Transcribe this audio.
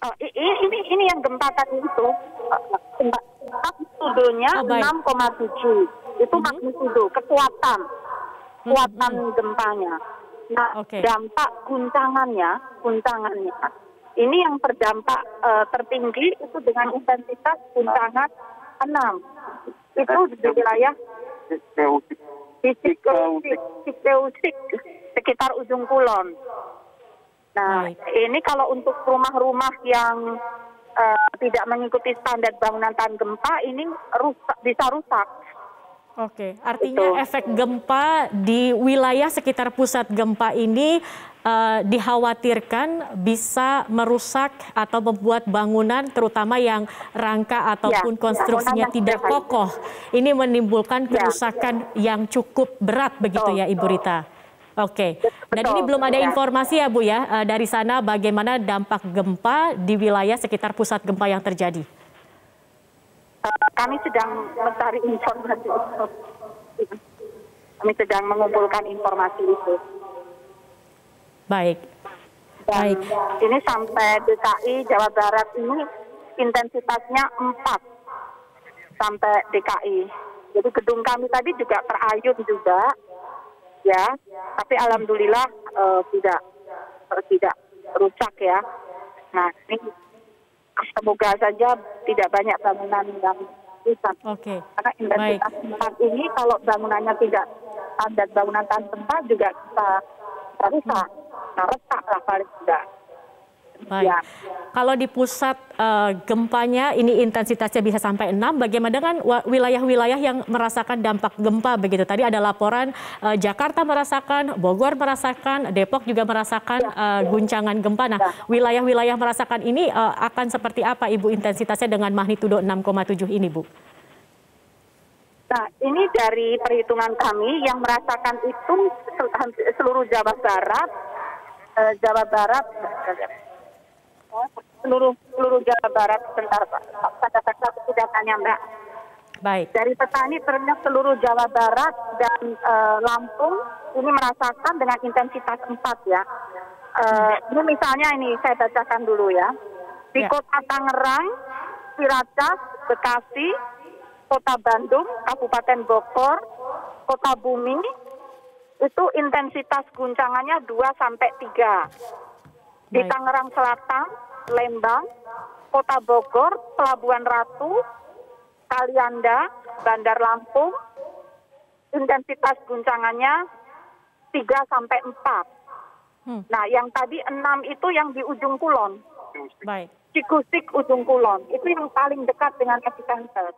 Oh, ini ini yang gempa tadi itu magnitudonya oh, 6,7 itu mm -hmm. magnitudo kekuatan kekuatan mm -hmm. gempanya. Nah okay. dampak guncangannya guncangannya ini yang terdampak uh, tertinggi itu dengan intensitas guncangan 6 itu di wilayah di sekitar ujung kulon. Nah, Baik. ini kalau untuk rumah-rumah yang uh, tidak mengikuti standar bangunan tahan gempa ini rusak bisa rusak. Oke, artinya Itu. efek gempa di wilayah sekitar pusat gempa ini uh, dikhawatirkan bisa merusak atau membuat bangunan terutama yang rangka ataupun ya, konstruksinya ya, tidak kokoh. Ini menimbulkan ya. kerusakan ya. yang cukup berat begitu ya Ibu Rita. Oke, dan ini belum ada ya. informasi ya Bu ya uh, dari sana bagaimana dampak gempa di wilayah sekitar pusat gempa yang terjadi. Uh, kami sedang mencari informasi itu. Kami sedang mengumpulkan informasi itu. Baik. Dan Baik. Ini sampai DKI Jawa Barat ini intensitasnya 4 sampai DKI. Jadi gedung kami tadi juga terayun juga ya tapi alhamdulillah uh, tidak uh, tidak rusak ya. Nah ini semoga saja tidak banyak bangunan yang rusak. Okay. karena intensitas tempat ini kalau bangunannya tidak standar bangunan tahan gempa juga bisa, bisa rusak. Nah retak lah paling tidak Baik. Ya. Kalau di pusat uh, gempanya ini intensitasnya bisa sampai 6, bagaimana dengan wilayah-wilayah yang merasakan dampak gempa begitu? Tadi ada laporan uh, Jakarta merasakan, Bogor merasakan, Depok juga merasakan uh, guncangan gempa. Nah, wilayah-wilayah merasakan ini uh, akan seperti apa Ibu intensitasnya dengan magnitudo 6,7 ini, Bu? Nah, ini dari perhitungan kami yang merasakan itu seluruh Jawa Barat, Jawa Barat, seluruh seluruh Jawa Barat sebentar Pak. Pada saat datanya Mbak. Baik. Dari petani ternyata seluruh Jawa Barat dan uh, Lampung ini merasakan dengan intensitas 4 ya. Uh, ini misalnya ini saya bacakan dulu ya. Di ya. Kota Tangerang, Ciracas, Bekasi, Kota Bandung, Kabupaten Bogor, Kota Bumi itu intensitas guncangannya 2 sampai 3 di Tangerang Selatan, Lembang, Kota Bogor, Pelabuhan Ratu, Kalianda, Bandar Lampung, intensitas guncangannya 3 sampai 4. Hmm. Nah, yang tadi 6 itu yang di ujung kulon. Baik. Cikusik ujung kulon. Itu yang paling dekat dengan epicenter.